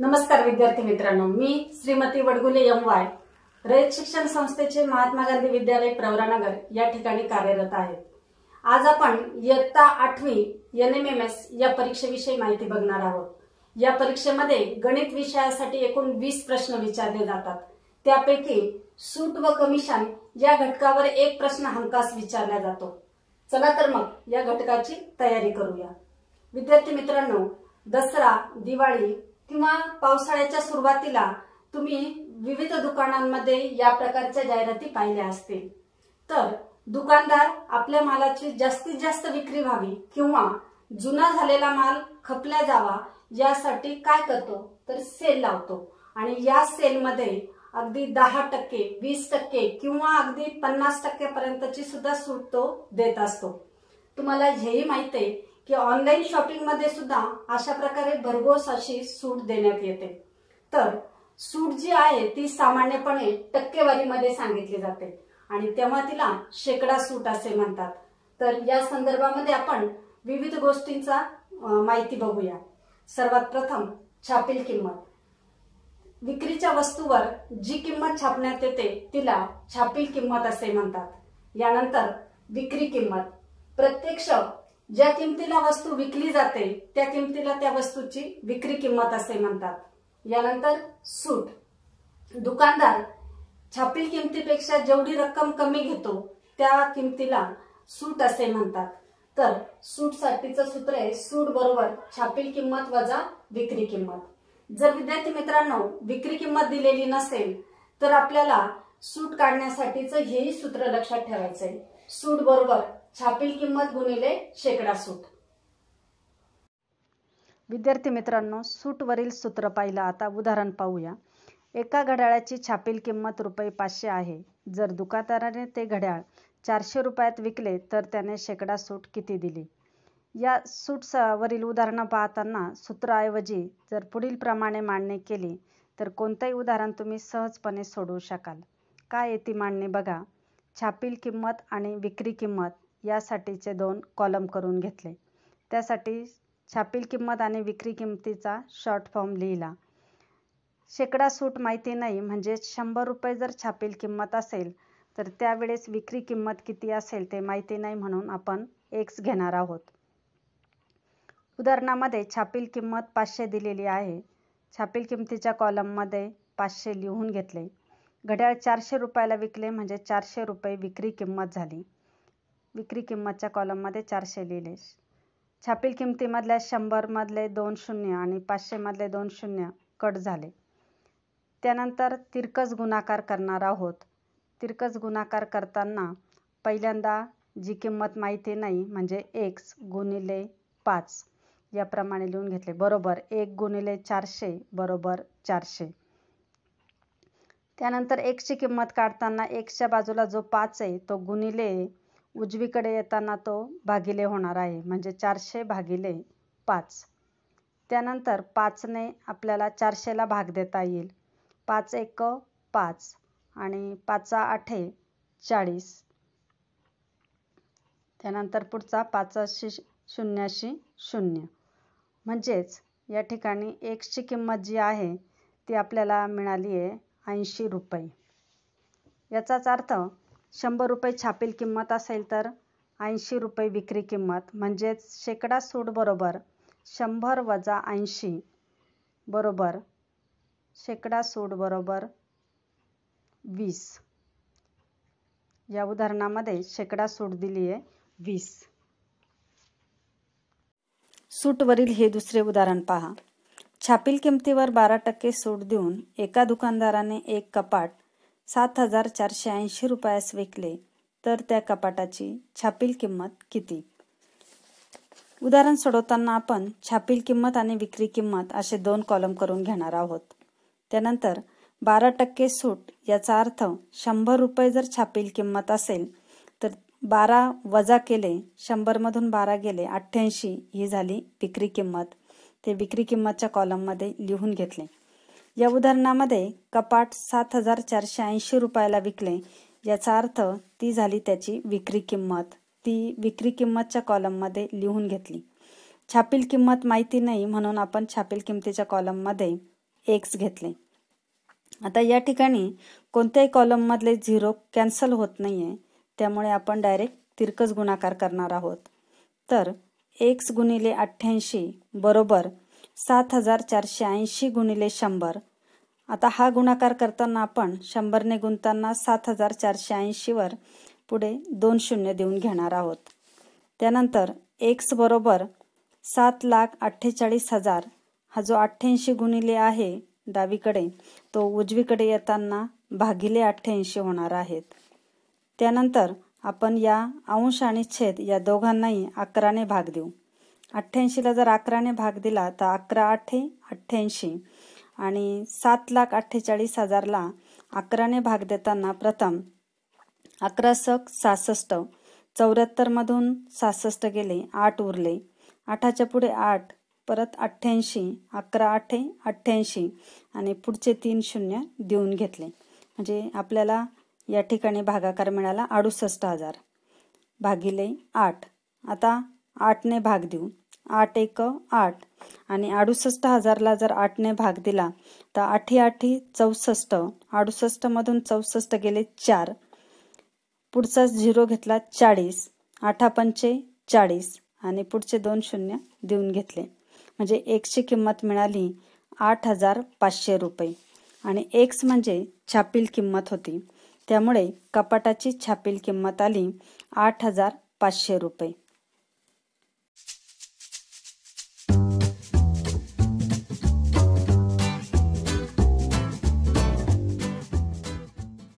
नमस्कार विद्यार्थी मित्रांनो मी श्रीमती वडगुले एम वाय रयत शिक्षण संस्थेचे महात्मा गांधी विद्यालय प्रवरानगर या ठिकाणी कार्यरत आहे आज आपण इयत्ता आठवी एन एम एम एस या परीक्षेविषयी माहिती बघणार आहोत. या परीक्षेमध्ये गणित विषयासाठी एकूण वीस प्रश्न विचारले जातात. त्यापैकी सूट व कमिशन या घटकावर एक प्रश्न हमखास विचारला जातो. चला तर मग या घटकाची तयारी करूया. विद्यार्थी मित्रांनो दसरा दिवाळी किंवा पावसाळ्याच्या सुरुवातीला तुम्ही विविध दुकानांमध्ये या प्रकारच्या जाहिराती पाहिल्या असतील. तर दुकानदार आपल्या मालाची जास्तीत जास्त विक्री व्हावी किंवा जुना झालेला माल खपला जावा यासाठी काय करतो? तर सेल लावतो. आणि या सेलमध्ये अगदी दहा टक्के वीस टक्के किंवा अगदी पन्नास टक्क्यापर्यंतची सुद्धा सूट तो देत असतो. तुम्हाला हेही माहिती आहे की ऑनलाईन शॉपिंगमध्ये सुद्धा अशा प्रकारे भरघोस अशी सूट देण्यात येते. तर सूट जी आहे ती सामान्यपणे टक्केवारीमध्ये सांगितली जाते. आणि तेव्हा तिला शेकडा सूट असे म्हणतात. तर या संदर्भामध्ये आपण विविध गोष्टींचा माहिती बघूया. सर्वात प्रथम छापील किंमत. विक्रीच्या वस्तूवर जी किंमत छापण्यात येते तिला छापील किंमत असे म्हणतात. यानंतर विक्री किंमत. प्रत्यक्ष ज्या किमतीला वस्तू विकली जाते त्या किमतीला त्या वस्तूची विक्री किंमत असे म्हणतात. यानंतर सूट. दुकानदार छापील किमतीपेक्षा जेवढी रक्कम कमी घेतो त्या किमतीला सूट असे म्हणतात. तर सूटसाठीचं सूत्र आहे सूट बरोबर छापील किंमत वजा विक्री किंमत. जर विद्यार्थी मित्रांनो विक्री किंमत दिलेली नसेल तर आपल्याला सूट काढण्यासाठीचं हेही सूत्र लक्षात ठेवायचंय. सूट बरोबर छापील किंमत गुणिले शेकडा सूट विद्यार्थी मित्रांनो सूटवरील सूत्र पाहिलं. आता उदाहरण पाहूया. एका घड्याळाची छापील किंमत रुपये पाचशे आहे. जर दुकानदाराने ते घड्याळ चारशे रुपयात विकले तर त्याने शेकडा सूट किती दिली? या सूट वरील उदाहरणं पाहताना सूत्राऐवजी जर पुढील प्रमाणे मांडणी केली तर कोणतंही उदाहरण तुम्ही सहजपणे सोडवू शकाल. काय येते मांडणी बघा. छापील किंमत आणि विक्री किंमत. यासाठीचे दोन कॉलम करून घेतले. त्यासाठी छापील किंमत आणि विक्री किंमतीचा शॉर्ट फॉर्म लिहिला. शेकडा सूट माहिती नाही म्हणजे शंभर रुपये जर छापील किंमत असेल तर त्यावेळेस विक्री किंमत किती असेल ते माहिती नाही म्हणून आपण एक्स घेणार आहोत. उदाहरणामध्ये छापील किंमत पाचशे दिलेली आहे. छापील किंमतीच्या कॉलममध्ये पाचशे लिहून घेतले. घड्याळ चारशे रुपयाला विकले म्हणजे चारशे रुपये विक्री किंमत झाली. विक्री किंमतच्या कॉलममध्ये चारशे लिहिले छापील किमतीमधल्या शंभरमधले दोन शून्य आणि पाचशेमधले दोन शून्य कट झाले. त्यानंतर तिरकस गुणाकार करणार आहोत. तिरकस गुणाकार करताना पहिल्यांदा जी किंमत माहिती नाही म्हणजे एक्स गुणिले पाच याप्रमाणे लिहून घेतले. बरोबर एक गुणिले चारशे बरोबर चारशे. त्यानंतर एक्सची किंमत काढताना एक्सच्या बाजूला जो पाच आहे तो गुणिले उजवीकडे येताना तो भागिले होणार आहे. म्हणजे चारशे भागिले पाच. त्यानंतर पाचने आपल्याला चारशेला भाग देता येईल. पाच एक पाच आणि पाचा आठे चाळीस. त्यानंतर पुढचा पाचाशी शून्याशी शून्य. म्हणजेच या ठिकाणी एक्सची किंमत जी आहे ती आपल्याला मिळाली आहे ऐंशी रुपये. याचाच अर्थ शंभर रुपये छापील किंमत असेल तर ऐंशी रुपये विक्री किंमत म्हणजेच शेकडा सूट बरोबर शंभर वजा ऐंशी बरोबर शेकडा सूट बरोबर वीस. या उदाहरणामध्ये शेकडा सूट दिली आहे वीस. सूटवरील हे दुसरे उदाहरण पहा. छापील किमतीवर बारा टक्के सूट देऊन एका दुकानदाराने एक कपाट सात हजार चारशे ऐंशी रुपयास विकले. तर त्या कपाटाची छापील किंमत किती? उदाहरण सोडवताना आपण छापील किंमत आणि विक्री किंमत असे दोन कॉलम करून घेणार आहोत. त्यानंतर बारा टक्के सूट याचा अर्थ शंभर रुपये जर छापील किंमत असेल तर बारा वजा केले शंभरमधून बारा गेले अठ्ठ्याऐंशी ही झाली विक्री किंमत. ते विक्री किंमतच्या कॉलममध्ये लिहून घेतले. या उदाहरणामध्ये कपाट सात हजार चारशे ऐंशी रुपयाला विकले. याचा अर्थ ती झाली त्याची विक्री किंमत. ती विक्री किंमतच्या कॉलममध्ये लिहून घेतली. छापील किंमत माहिती नाही म्हणून आपण छापील किंमतीच्या कॉलममध्ये एक्स घेतले. आता या ठिकाणी कोणत्याही कॉलममधले झिरो कॅन्सल होत नाही आहे त्यामुळे आपण डायरेक्ट तिरकस गुणाकार करणार आहोत. तर एक्स गुणिले अठ्ठ्याऐंशी बरोबर सात हजार चारशे ऐंशी गुणिले शंभर. आता हा गुणाकार करताना आपण शंभरने गुणताना सात हजार चारशे ऐंशीवर पुढे दोन शून्य देऊन घेणार आहोत. त्यानंतर एक्स बरोबर सात लाख अठ्ठेचाळीस हजार हा जो अठ्ठ्याऐंशी गुणिले आहे डावीकडे तो उजवीकडे येताना भागिले अठ्ठ्याऐंशी होणार आहेत. त्यानंतर आपण या अंश आणि छेद या दोघांनाही अकराने भाग देऊ. अठ्ठ्याऐंशीला जर अकराने भाग दिला तर अकरा अठ्ठे अठ्ठ्याऐंशी. आणि सात लाख अठ्ठेचाळीस हजारला अकराने भाग देताना प्रथम अकरा सक सहासष्ट चौऱ्याहत्तरमधून सहासष्ट गेले आठ उरले. आठाच्या पुढे आठ परत अठ्ठ्याऐंशी अकरा आठे अठ्ठ्याऐंशी आणि पुढचे तीन शून्य देऊन घेतले. म्हणजे आपल्याला या ठिकाणी भागाकार मिळाला अडुसष्ट हजार भागिले आठ. आता आठने भाग देऊ. आठ एक आठ. आणि अडुसष्ट हजारला जर आठने भाग दिला तर आठी आठी चौसष्ट. अडुसष्टमधून चौसष्ट गेले चार. पुढचा झिरो घेतला चाळीस. आठा पंचे चाळीस. आणि पुढचे दोन शून्य देऊन घेतले. म्हणजे एक्सची किंमत मिळाली आठ हजार पाचशे रुपये. आणि एक्स म्हणजे छापील किंमत होती. त्यामुळे कपाटाची छापील किंमत आली आठ हजार पाचशे रुपये.